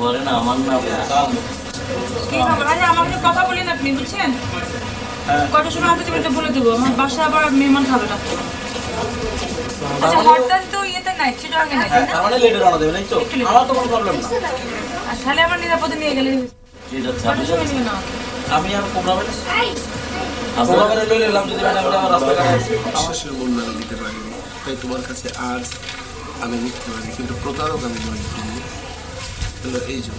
বলে না আমার না কাম কি খবর? আরে আমাকে কথা বলেন আপনি বুঝছেন? হ্যাঁ। কটার সময় হাতে টেবিলটা বলে দেবো আমার বাসায় আবার মেহমান খাবে না। আচ্ছা হরতাল তো ইয়েতে নাই সেটা নাই তাই লেটে রওনা দেবেন এই তো? আমার তো কোনো প্রবলেম না। তাহলে আমার নিরাপদে নিয়ে গেলে ঠিক আছে কটার সময় নেবেন না আমি আর প্রোগ্রামে প্রোগ্রামে লইলে লাভ যদি ম্যাডাম আমার রাস্তাঘাটে আসে বিশ্বাসের দিতে পারিনি। তাই তোমার কাছে আজ আমি পারি কিন্তু প্রতারক আমি মনে এই যে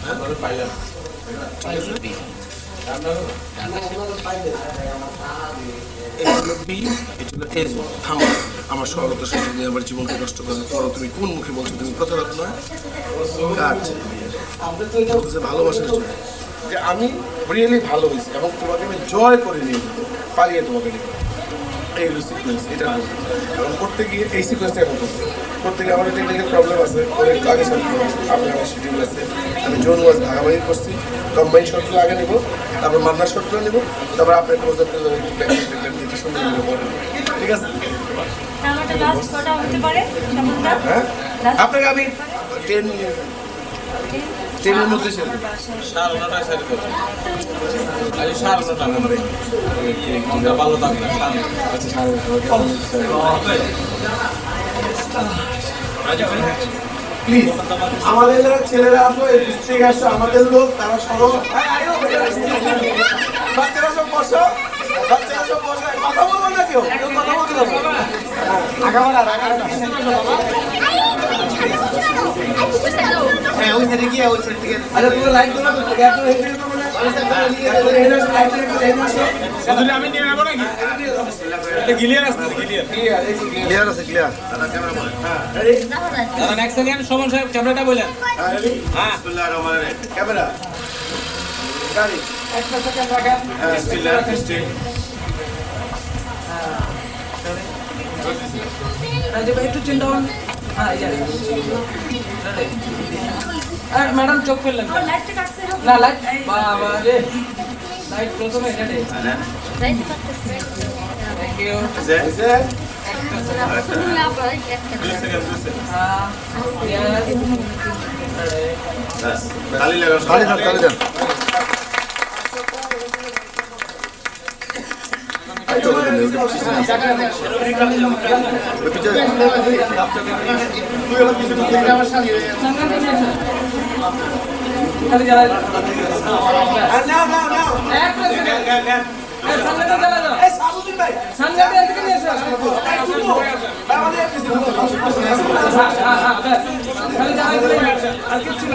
এর আমার সরলতার সাথে তুমি আমার জীবনকে নষ্ট করার পরও তুমি কোন মুখে বলছো তুমি নয় কাজ বলতেছে ভালোবাসার জন্য। যে আমি রিয়েলি ভালো হয়েছি এবং তোমাকে আমি জয় করে নিয়ে পালিয়ে তোমাকে নিয়ে এই হলো সিকোয়েন্স এটা এবং করতে গিয়ে এই সিকোয়েন্সটা এখন গিয়ে আমার টেকনিক্যাল প্রবলেম আছে একটু আগে সাথে আমার শিডিউল আছে। আমি জোন ওয়াজ ভাগাভাগি করছি কম্বাইন শর্টগুলো আগে নেব তারপর মান্নার শর্টগুলো নেব তারপর আপনার ক্লোজার একটু সুন্দর করে ঠিক আছে? হ্যাঁ? আপনাকে আমি টেন টেনের মধ্যে করব সাড়ে নটায় সাড়ে নটা আমরা ভালো থাকবে আচ্ছা সাড়ে আমাদের যারা ছেলেরা আসো এই আসো আমাদের লোক তারা সরো বাচ্চারা সব বসো বাচ্চারা সব কথা বলব না কেউ কথা বলতে দেবো হ্যাঁ ওই সাইডে গিয়ে ওই সাইড থেকে আরে পুরো লাইটগুলো যাবে আমি নিয়ে নেব নাকি এটা গিলিয়ার ক্লিয়ার আছে ক্লিয়ার দাদা নেক্সট সেকেন্ড সমন সাহেব ক্যামেরাটা বলেন হ্যাঁ ক্যামেরা গাড়ি একটা একটু চিন্তা হ্যাঁ ম্যাডাম চোখ ফেললেন না লাইট বাবা রে লাইট প্রথমে রেডি থ্যাংক ইউ তালি দেন তালি দেন খালি জ্বালা নাও নাও নাও হ্যাঁ হ্যাঁ হ্যাঁ আর কিছু